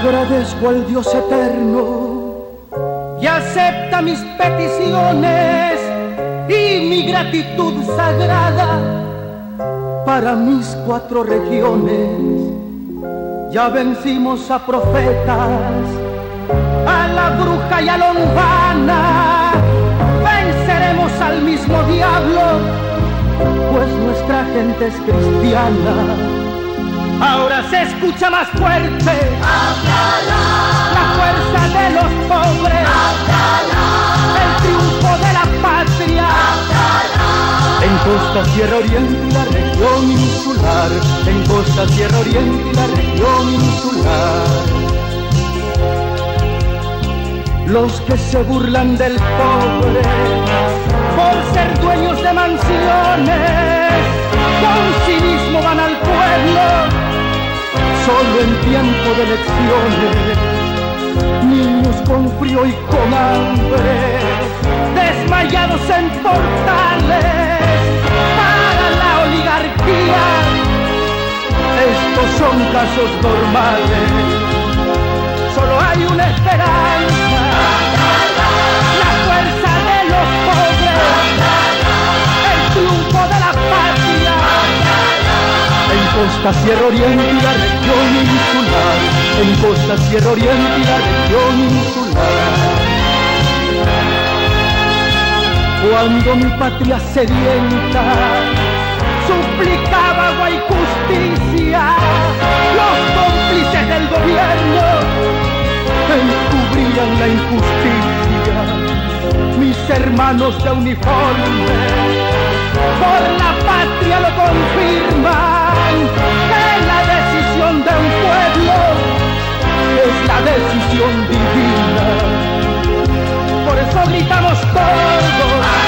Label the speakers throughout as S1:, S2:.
S1: Agradezco al Dios eterno y acepta mis peticiones y mi gratitud sagrada para mis cuatro regiones. Ya vencimos a profetas, a la bruja y a la lombana. Venceremos al mismo diablo, pues nuestra gente es cristiana ahora se escucha más fuerte. La fuerza de los pobres. El triunfo de la patria. En Costa Sierra Oriente y la región insular. En Costa Sierra Oriente y la región insular. Los que se burlan del pobre por ser dueños de mansiones, con solo en tiempo de elecciones, niños con frío y con hambre, desmayados en portales. Para la oligarquía. Estos son casos normales, solo hay una esperanza, Costa Sierra Oriente y la región insular, en Costa Sierra Oriente y la región insular. Cuando mi patria sedienta suplicaba agua y justicia, los cómplices del gobierno encubrían la injusticia. Mis hermanos de uniforme por la patria lo confirman que la decisión de un pueblo es la decisión divina. Por eso gritamos todos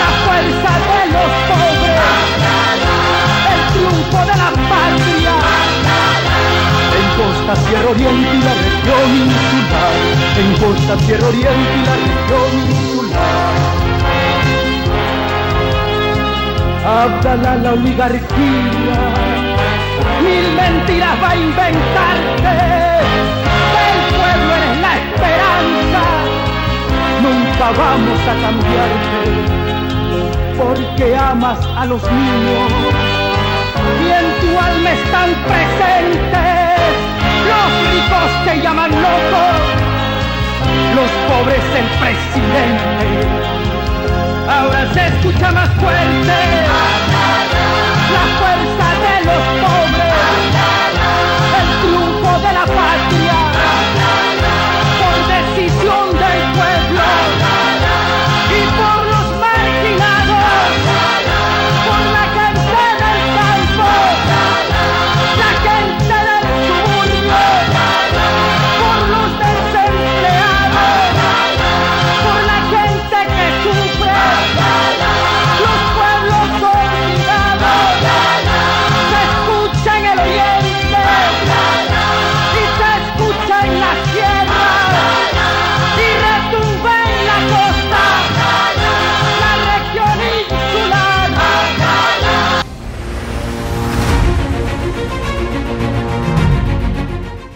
S1: la fuerza de los pobres, el triunfo de la patria. En Costa Sierra Oriente y la región insular, en Costa Sierra Oriente y la región insular. Háblala la oligarquía, mil mentiras va a inventarte. El pueblo eres la esperanza, nunca vamos a cambiarte, porque amas a los niños. Y en tu alma están presentes los ricos que llaman locos, los pobres el presidente. Ahora se escucha más fuerte.